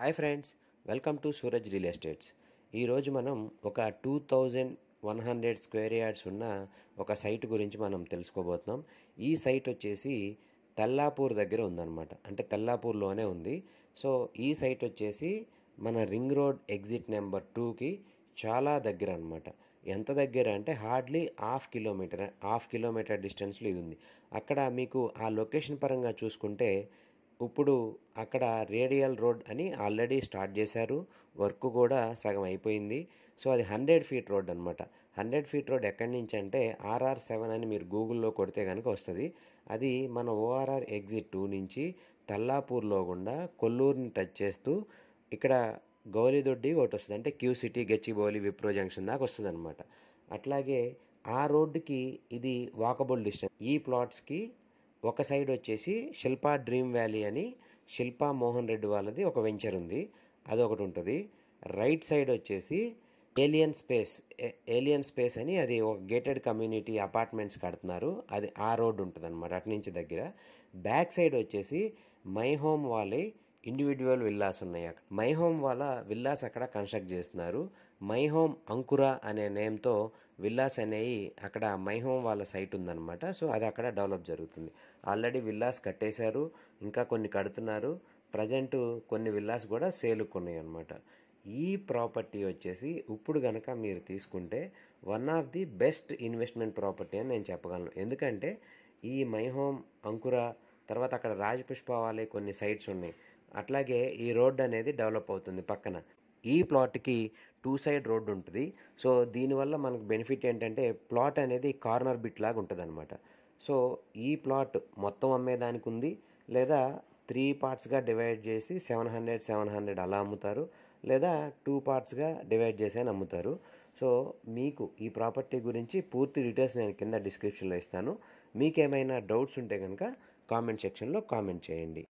Hi friends welcome to Suraj real estates. ఈరోజు మనం ఒక two thousand one hundred square yards ఉన్న ఒక సైట్ గురించి మనం తెలుసుకోబోతున్నాం. ఈ సైట్ వచ్చేసి తెల్లాపూర్ దగ్గర ఉందన్నమాట. అంటే తెల్లాపూర్లోనే ఉంది. సో ఈ సైట్ వచ్చేసి మన రింగ్ రోడ్ ఎగ్జిట్ నెంబర్ టూకి చాలా దగ్గర అనమాట ఎంత దగ్గర అంటే hardly half kilometre half kilometre డిస్టెన్స్లో ఇది ఉంది. అక్కడ మీకు ఆ లొకేషన్ పరంగా చూసుకుంటే ఇప్పుడు అక్కడ రేడియల్ రోడ్ అని ఆల్రెడీ స్టార్ట్ చేశారు. వర్క్ కూడా సగం అయిపోయింది. సో అది హండ్రెడ్ ఫీట్ రోడ్ అనమాట హండ్రెడ్ ఫీట్ రోడ్ ఎక్కడి నుంచి అంటే ఆర్ఆర్ సెవెన్ అని మీరు గూగుల్లో కొడితే కనుక వస్తుంది. అది మన ఓఆర్ఆర్ ఎగ్జిట్ టూ నుంచి తల్లాపూర్లో గుండా కొల్లూరుని టచ్ చేస్తూ ఇక్కడ గౌలిదొడ్డి ఒకటి వస్తుంది. అంటే Q City Gachibowli Wipro junction దాకా వస్తుంది అనమాట అట్లాగే ఆ రోడ్డుకి ఇది వాకబుల్ డిస్టెన్స్. ఈ ప్లాట్స్కి ఒక సైడ్ వచ్చేసి శిల్పా డ్రీమ్ వ్యాలీ అని శిల్పా మోహన్ రెడ్డి వాళ్ళది ఒక వెంచర్ ఉంది. అదొకటి ఉంటుంది. రైట్ సైడ్ వచ్చేసి ఏలియన్ స్పేస్ ఏలియన్ స్పేస్ అని అది ఒక గేటెడ్ కమ్యూనిటీ అపార్ట్మెంట్స్ కడుతున్నారు. అది ఆ రోడ్ ఉంటుంది అనమాట అటు నుంచి దగ్గర. బ్యాక్ సైడ్ వచ్చేసి మై హోమ్ వాళ్ళే ఇండివిజువల్ విల్లాస్ ఉన్నాయి అక్కడ. మై హోమ్ వాళ్ళ విల్లాస్ అక్కడ కన్స్ట్రక్ట్ చేస్తున్నారు. మై హోమ్ అంకుర అనే నేమ్తో విల్లాస్ అనేవి అక్కడ మై హోమ్ వాళ్ళ సైట్ ఉందన్నమాట. సో అది అక్కడ డెవలప్ జరుగుతుంది. ఆల్రెడీ విల్లాస్ కట్టేశారు ఇంకా కొన్ని కడుతున్నారు. ప్రజెంట్ కొన్ని విల్లాస్ కూడా సేలుకున్నాయి అనమాట ఈ ప్రాపర్టీ వచ్చేసి ఇప్పుడు కనుక మీరు తీసుకుంటే one of the best investment property అని నేను చెప్పగలను. ఎందుకంటే ఈ మై హోమ్ అంకుర తర్వాత అక్కడ రాజపుష్ప కొన్ని సైట్స్ ఉన్నాయి. అట్లాగే ఈ రోడ్ అనేది డెవలప్ అవుతుంది పక్కన. ఈ ప్లాట్కి టూ సైడ్ రోడ్డు ఉంటుంది. సో దీనివల్ల మనకు బెనిఫిట్ ఏంటంటే ప్లాట్ అనేది కార్నర్ బిట్ లాగా ఉంటుంది అనమాట సో ఈ ప్లాట్ మొత్తం అమ్మేదానికి ఉంది లేదా త్రీ పార్ట్స్గా డివైడ్ చేసి సెవెన్ హండ్రెడ్ సెవెన్ హండ్రెడ్ అలా అమ్ముతారు. లేదా టూ పార్ట్స్గా డివైడ్ చేసి అని అమ్ముతారు. సో మీకు ఈ ప్రాపర్టీ గురించి పూర్తి డీటెయిల్స్ నేను కింద డిస్క్రిప్షన్లో ఇస్తాను. మీకేమైనా డౌట్స్ ఉంటే కనుక కామెంట్ సెక్షన్లో కామెంట్ చేయండి.